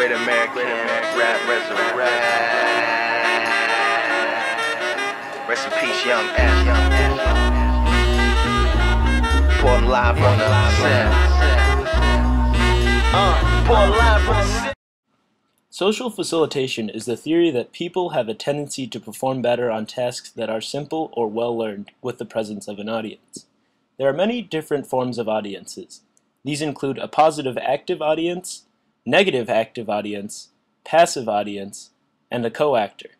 Great American Rap Resurrect. Rest in peace, young F. The. Uh, live on the set. Social facilitation is the theory that people have a tendency to perform better on tasks that are simple or well learned with the presence of an audience. There are many different forms of audiences. These include a positive active audience, negative active audience, passive audience, and a co-actor.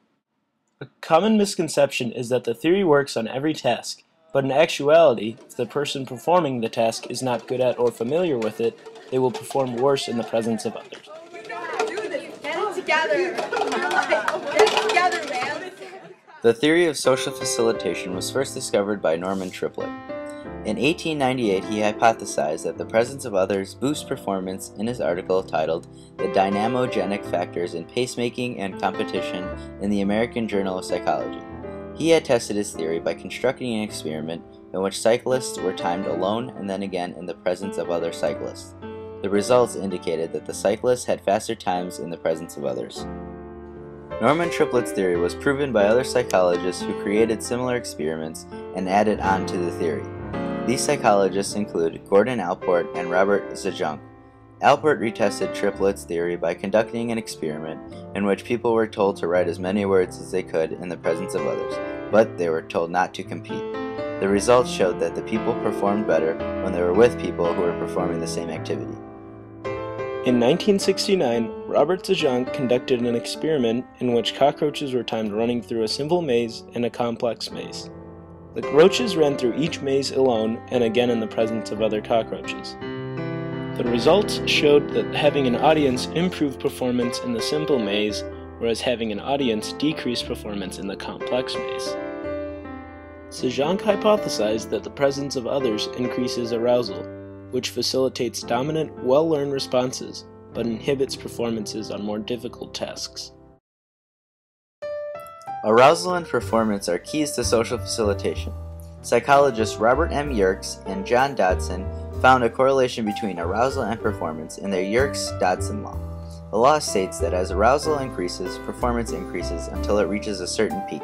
A common misconception is that the theory works on every task, but in actuality, if the person performing the task is not good at or familiar with it, they will perform worse in the presence of others. The theory of social facilitation was first discovered by Norman Triplett. In 1898, he hypothesized that the presence of others boosts performance in his article titled The Dynamogenic Factors in Pacemaking and Competition in the American Journal of Psychology. He had tested his theory by constructing an experiment in which cyclists were timed alone and then again in the presence of other cyclists. The results indicated that the cyclists had faster times in the presence of others. Norman Triplett's theory was proven by other psychologists who created similar experiments and added on to the theory. These psychologists include Gordon Allport and Robert Zajonc. Allport retested Triplett's theory by conducting an experiment in which people were told to write as many words as they could in the presence of others, but they were told not to compete. The results showed that the people performed better when they were with people who were performing the same activity. In 1969, Robert Zajonc conducted an experiment in which cockroaches were timed running through a simple maze and a complex maze. The roaches ran through each maze alone and again in the presence of other cockroaches. The results showed that having an audience improved performance in the simple maze, whereas having an audience decreased performance in the complex maze. Zajonc hypothesized that the presence of others increases arousal, which facilitates dominant, well-learned responses, but inhibits performances on more difficult tasks. Arousal and performance are keys to social facilitation. Psychologists Robert M. Yerkes and John Dodson found a correlation between arousal and performance in their Yerkes-Dodson law. The law states that as arousal increases, performance increases until it reaches a certain peak.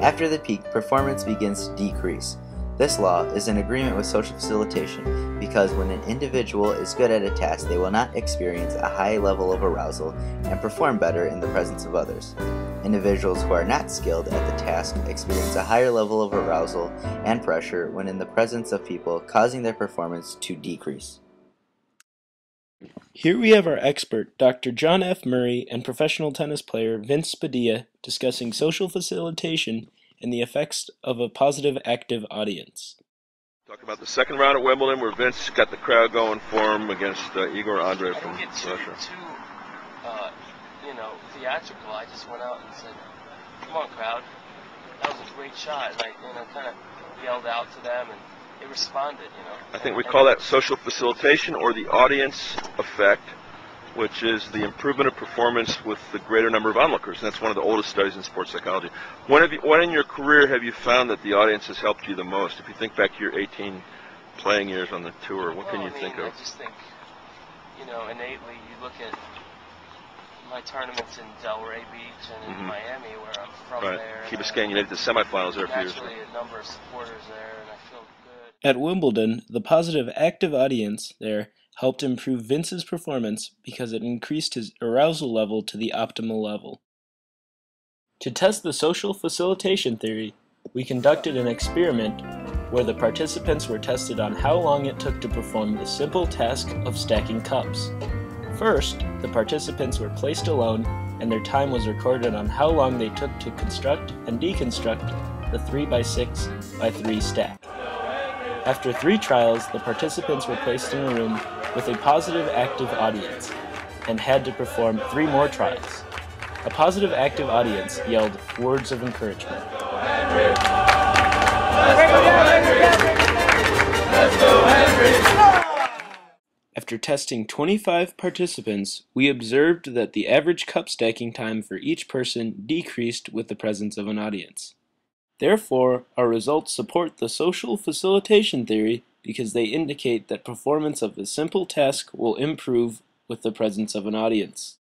After the peak, performance begins to decrease. This law is in agreement with social facilitation because when an individual is good at a task, they will not experience a high level of arousal and perform better in the presence of others. Individuals who are not skilled at the task experience a higher level of arousal and pressure when in the presence of people, causing their performance to decrease. Here we have our expert, Dr. John F. Murray, and professional tennis player Vince Spadea discussing social facilitation and the effects of a positive active audience. Talk about the second round at Wimbledon where Vince got the crowd going for him against uh, Igor Andre from didn't too, Russia. You know, theatrical. I just went out and said, "Come on, crowd, that was a great shot." And I, you know, kind of yelled out to them, and they responded. You know. I think we And- call that social facilitation or the audience effect, which is the improvement of performance with the greater number of onlookers. And that's one of the oldest studies in sports psychology. When, have you, when in your career have you found that the audience has helped you the most? If you think back to your 18 playing years on the tour, what can you I think of? I just think, you know, innately, you look at my tournaments in Delray Beach and in Mhm. Miami, where I'm from Right. there. Key and I Biscayne, you made the semifinals there a few years ago. A number of supporters there, and I feel good. At Wimbledon, the positive active audience there helped improve Vince's performance because it increased his arousal level to the optimal level. To test the social facilitation theory, we conducted an experiment where the participants were tested on how long it took to perform the simple task of stacking cups. First, the participants were placed alone and their time was recorded on how long they took to construct and deconstruct the 3x6 by 3 stack. After three trials, the participants were placed in a room with a positive active audience and had to perform three more trials. A positive active audience yelled words of encouragement. After testing 25 participants, we observed that the average cup stacking time for each person decreased with the presence of an audience. Therefore, our results support the social facilitation theory because they indicate that performance of a simple task will improve with the presence of an audience.